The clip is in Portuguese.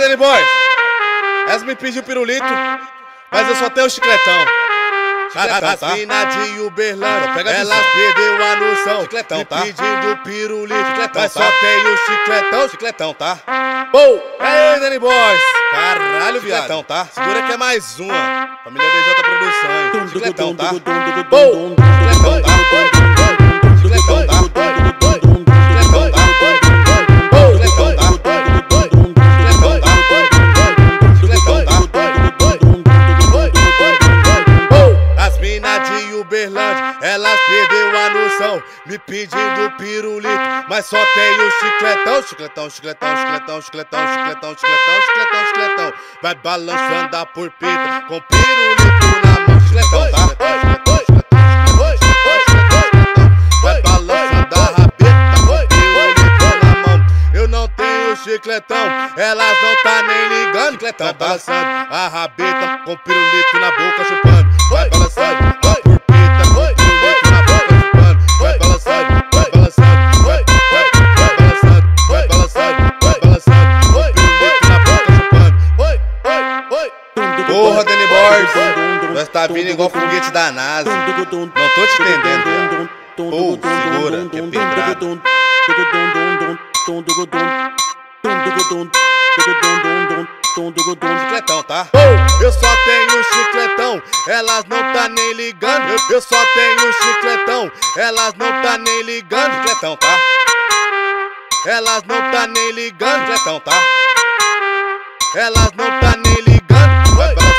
Danny Boy, essa me pediu pirulito, mas eu só tenho o chicletão. Chicletão, tá? de Uberlândia, pega elas perdeu a noção. Chicletão, tá? pedindo pirulito, chicletão, mas tá? só tenho o chicletão, chicletão, tá? Pou! Aí, Danny Boys! Caralho, viado. Chicletão, tá? Segura que é mais uma. Família DJ Produção. Chicletão, tá? Pou! Elas perdeu a noção, me pedindo pirulito, mas só tem o chicletão, chicletão, chicletão, chicletão, chicletão, chicletão, chicletão, chicletão, chicletão, vai balançando a purpita com pirulito na mão, chicletão, tá? Vai balançando a rabeta com pirulito na mão, eu não tenho chicletão, elas não tá nem ligando, chicletão, balançando a rabeta com pirulito na boca chupando, vai balançando Porra, Danny Boys, nós tá vindo igual foguete da NASA. Não tô te entendendo, Pô, segura, que é pedrado. Chicletão, tá? Eu só tenho chicletão, elas não tá nem ligando. Eu só tenho chicletão, elas não tá nem ligando. Chicletão, tá? Elas não tá nem ligando. Chicletão, tá? Elas não tá nem ligando. But,